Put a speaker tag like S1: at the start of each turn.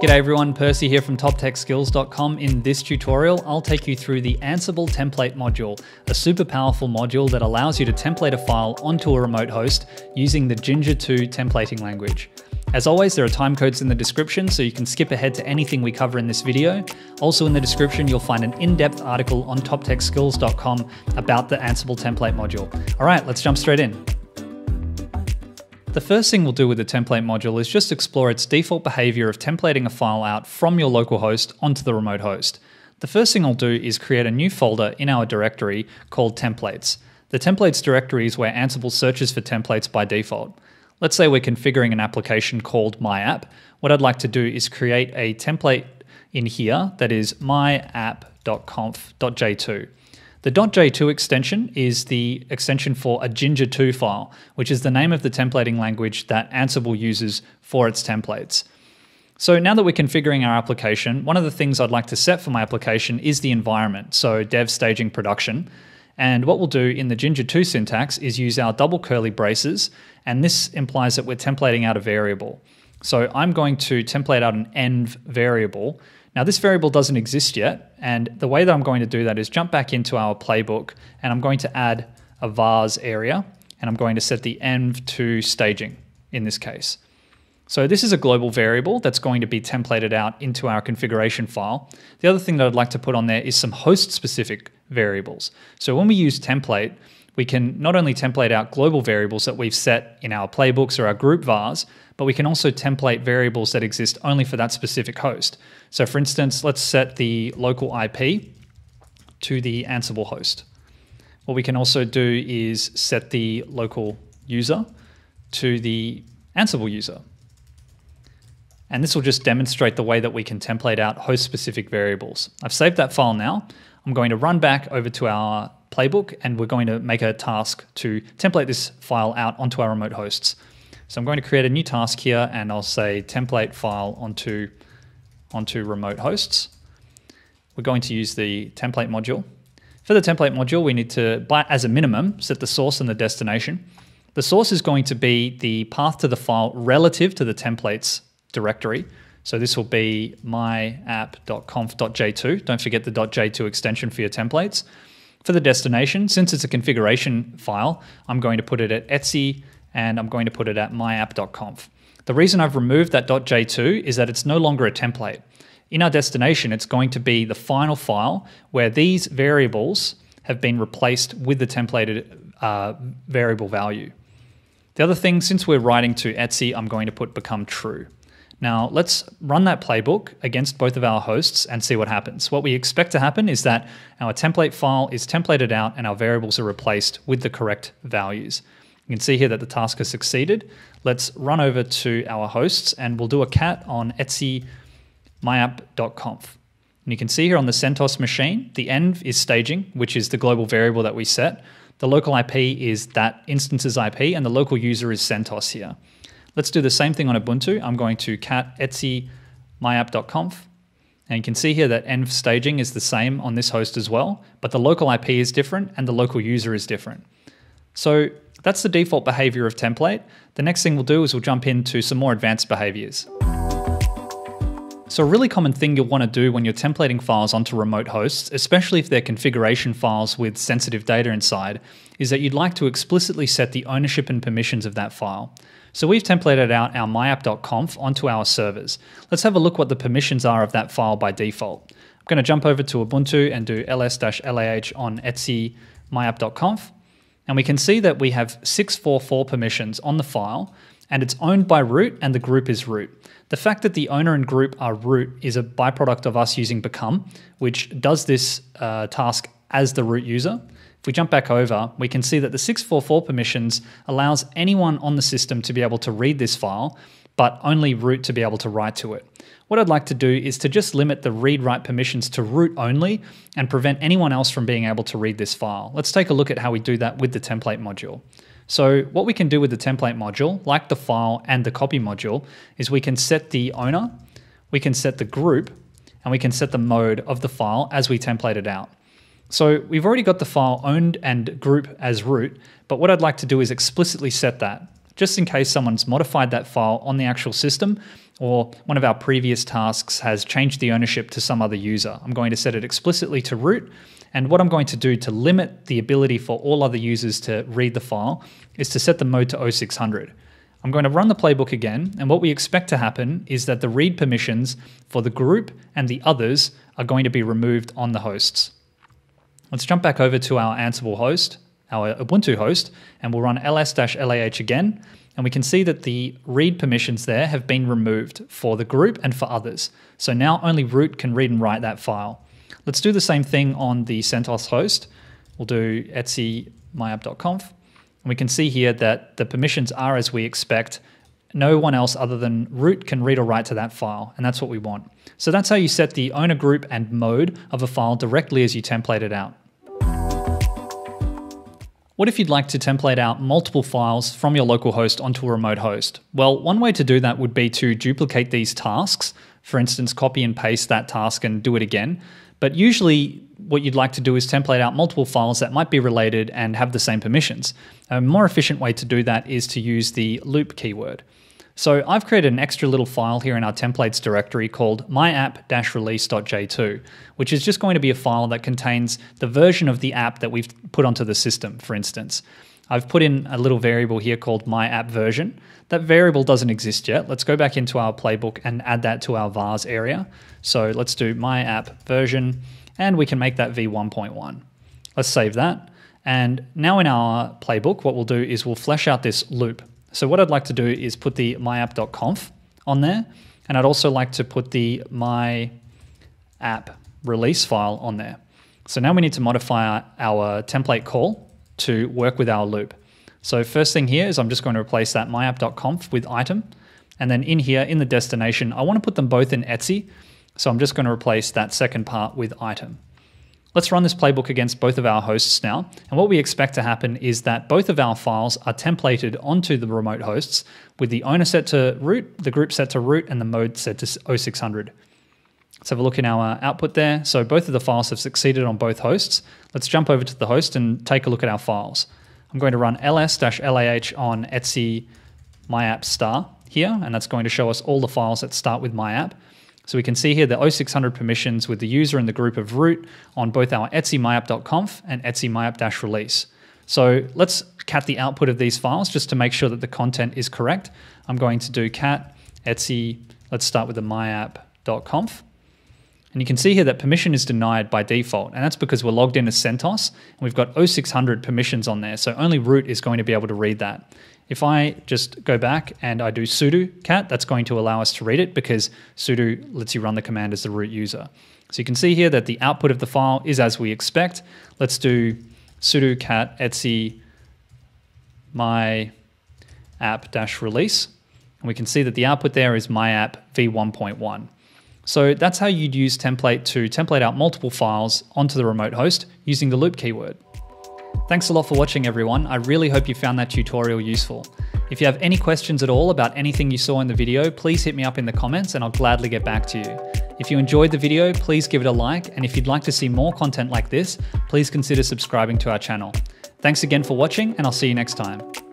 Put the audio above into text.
S1: G'day everyone, Percy here from TopTechSkills.com. In this tutorial, I'll take you through the Ansible template module, a super powerful module that allows you to template a file onto a remote host using the Jinja 2 templating language. As always, there are timecodes in the description, so you can skip ahead to anything we cover in this video. Also in the description, you'll find an in-depth article on TopTechSkills.com about the Ansible template module. All right, let's jump straight in. The first thing we'll do with the template module is just explore its default behavior of templating a file out from your local host onto the remote host. The first thing I'll do is create a new folder in our directory called templates. The templates directory is where Ansible searches for templates by default. Let's say we're configuring an application called My App. What I'd like to do is create a template in here that is myapp.conf.j2. The .j2 extension is the extension for a Jinja 2 file, which is the name of the templating language that Ansible uses for its templates. So now that we're configuring our application, one of the things I'd like to set for my application is the environment, so dev, staging, production. And what we'll do in the Jinja 2 syntax is use our double curly braces, and this implies that we're templating out a variable. So I'm going to template out an env variable, now this variable doesn't exist yet, and the way that I'm going to do that is jump back into our playbook and I'm going to add a vars area and I'm going to set the env to staging in this case. So this is a global variable that's going to be templated out into our configuration file. The other thing that I'd like to put on there is some host specific variables. So when we use template, we can not only template out global variables that we've set in our playbooks or our group vars, but we can also template variables that exist only for that specific host. So for instance, let's set the local IP to the Ansible host. What we can also do is set the local user to the Ansible user. And this will just demonstrate the way that we can template out host-specific variables. I've saved that file now. I'm going to run back over to our playbook and we're going to make a task to template this file out onto our remote hosts. So I'm going to create a new task here and I'll say template file onto, onto remote hosts. We're going to use the template module. For the template module, we need to, as a minimum, set the source and the destination. The source is going to be the path to the file relative to the templates directory. So this will be myapp.conf.j2. Don't forget the .j2 extension for your templates. For the destination, since it's a configuration file, I'm going to put it at etc and I'm going to put it at myapp.conf. The reason I've removed that .j2 is that it's no longer a template. In our destination, it's going to be the final file where these variables have been replaced with the templated uh, variable value. The other thing, since we're writing to etc, I'm going to put become true. Now let's run that playbook against both of our hosts and see what happens. What we expect to happen is that our template file is templated out and our variables are replaced with the correct values. You can see here that the task has succeeded. Let's run over to our hosts and we'll do a cat on etc myapp.conf. And you can see here on the CentOS machine, the env is staging, which is the global variable that we set. The local IP is that instance's IP and the local user is CentOS here. Let's do the same thing on Ubuntu. I'm going to cat etc myapp.conf. And you can see here that env staging is the same on this host as well, but the local IP is different and the local user is different. So that's the default behavior of template. The next thing we'll do is we'll jump into some more advanced behaviors. So a really common thing you'll want to do when you're templating files onto remote hosts, especially if they're configuration files with sensitive data inside, is that you'd like to explicitly set the ownership and permissions of that file. So we've templated out our myapp.conf onto our servers. Let's have a look what the permissions are of that file by default. I'm going to jump over to Ubuntu and do ls-lah on etc myapp.conf. And we can see that we have 644 permissions on the file and it's owned by root and the group is root. The fact that the owner and group are root is a byproduct of us using become, which does this uh, task as the root user. If we jump back over, we can see that the 644 permissions allows anyone on the system to be able to read this file, but only root to be able to write to it. What I'd like to do is to just limit the read-write permissions to root only and prevent anyone else from being able to read this file. Let's take a look at how we do that with the template module. So what we can do with the template module, like the file and the copy module, is we can set the owner, we can set the group, and we can set the mode of the file as we template it out. So we've already got the file owned and group as root, but what I'd like to do is explicitly set that just in case someone's modified that file on the actual system or one of our previous tasks has changed the ownership to some other user. I'm going to set it explicitly to root. And what I'm going to do to limit the ability for all other users to read the file is to set the mode to 0600. I'm going to run the playbook again, and what we expect to happen is that the read permissions for the group and the others are going to be removed on the hosts. Let's jump back over to our Ansible host, our Ubuntu host, and we'll run ls-lah again, and we can see that the read permissions there have been removed for the group and for others. So now only root can read and write that file. Let's do the same thing on the CentOS host. We'll do etc myapp.conf. And we can see here that the permissions are as we expect. No one else other than root can read or write to that file, and that's what we want. So that's how you set the owner group and mode of a file directly as you template it out. What if you'd like to template out multiple files from your local host onto a remote host? Well, one way to do that would be to duplicate these tasks. For instance, copy and paste that task and do it again. But usually, what you'd like to do is template out multiple files that might be related and have the same permissions. A more efficient way to do that is to use the loop keyword. So I've created an extra little file here in our templates directory called myapp-release.j2, which is just going to be a file that contains the version of the app that we've put onto the system, for instance. I've put in a little variable here called myAppVersion. That variable doesn't exist yet. Let's go back into our playbook and add that to our vars area. So let's do myAppVersion, and we can make that v1.1. Let's save that. And now in our playbook, what we'll do is we'll flesh out this loop. So what I'd like to do is put the myapp.conf on there, and I'd also like to put the my app release file on there. So now we need to modify our template call to work with our loop. So first thing here is I'm just going to replace that myapp.conf with item. And then in here, in the destination, I want to put them both in etc. So I'm just going to replace that second part with item. Let's run this playbook against both of our hosts now. And what we expect to happen is that both of our files are templated onto the remote hosts with the owner set to root, the group set to root, and the mode set to 0600. Let's have a look in our output there. So both of the files have succeeded on both hosts. Let's jump over to the host and take a look at our files. I'm going to run ls-lah on etc myapp star here, and that's going to show us all the files that start with myapp. So we can see here the 0600 permissions with the user and the group of root on both our etc myapp.conf and etc myapp-release. So let's cat the output of these files just to make sure that the content is correct. I'm going to do cat etc, let's start with the myapp.conf. And you can see here that permission is denied by default, and that's because we're logged in as CentOS, and we've got 0600 permissions on there, so only root is going to be able to read that. If I just go back and I do sudo cat, that's going to allow us to read it because sudo lets you run the command as the root user. So you can see here that the output of the file is as we expect. Let's do sudo cat etc my app dash release. And we can see that the output there is my app v1.1. So that's how you'd use template to template out multiple files onto the remote host using the loop keyword. Thanks a lot for watching everyone. I really hope you found that tutorial useful. If you have any questions at all about anything you saw in the video, please hit me up in the comments and I'll gladly get back to you. If you enjoyed the video, please give it a like, and if you'd like to see more content like this, please consider subscribing to our channel. Thanks again for watching, and I'll see you next time.